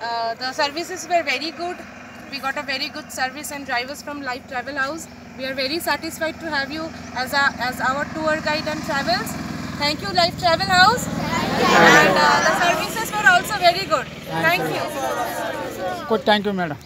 Uh, the services were very good. We got a very good service and drivers from LIV Travel House. We are very satisfied to have you as, a, as our tour guide and travels. Thank you, LIV Travel House. And uh, the services were also very good. Thank you. Good. Thank you, madam.